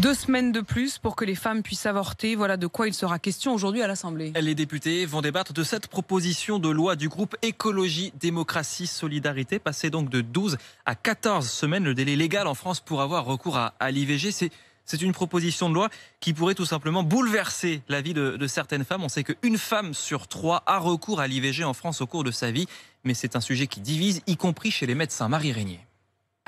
Deux semaines de plus pour que les femmes puissent avorter. Voilà de quoi il sera question aujourd'hui à l'Assemblée. Les députés vont débattre de cette proposition de loi du groupe Écologie, Démocratie, Solidarité, passée donc de 12 à 14 semaines le délai légal en France pour avoir recours à, l'IVG. C'est c'est une proposition de loi qui pourrait tout simplement bouleverser la vie de, de certaines femmes. On sait qu'une femme sur trois a recours à l'IVG en France au cours de sa vie, mais c'est un sujet qui divise, y compris chez les médecins. Marie Régnier.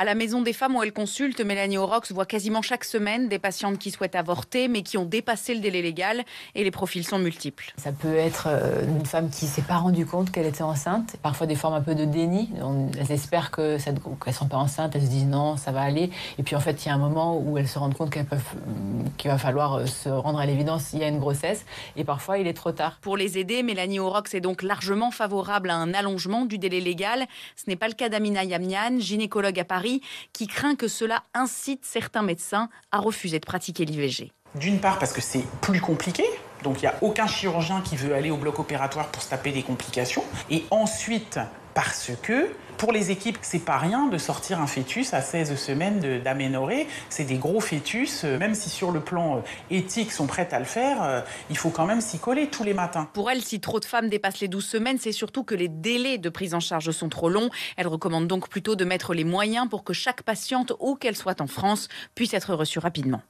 À la maison des femmes où elle consulte, Mélanie Orox voit quasiment chaque semaine des patientes qui souhaitent avorter mais qui ont dépassé le délai légal et les profils sont multiples. Ça peut être euh, une femme qui ne s'est pas rendue compte qu'elle était enceinte, parfois des formes un peu de déni. Elles espèrent qu'elles ne sont pas enceintes, elles se disent non, ça va aller. Et puis en fait, il y a un moment où elles se rendent compte qu'il va falloir euh, se rendre à l'évidence, il y a une grossesse et parfois il est trop tard. Pour les aider, Mélanie Orox est donc largement favorable à un allongement du délai légal. Ce n'est pas le cas d'Amina Yamnian, gynécologue à Paris qui craint que cela incite certains médecins à refuser de pratiquer l'IVG. D'une part parce que c'est plus compliqué, donc il n'y a aucun chirurgien qui veut aller au bloc opératoire pour se taper des complications. Et ensuite parce que pour les équipes, c'est pas rien de sortir un fœtus à 16 semaines d'aménorrhée. C'est des gros fœtus, euh, même si sur le plan euh, éthique sont prêtes à le faire, euh, il faut quand même s'y coller tous les matins. Pour elle, si trop de femmes dépassent les 12 semaines, c'est surtout que les délais de prise en charge sont trop longs. Elle recommande donc plutôt de mettre les moyens pour que chaque patiente, où qu'elle soit en France, puisse être reçue rapidement.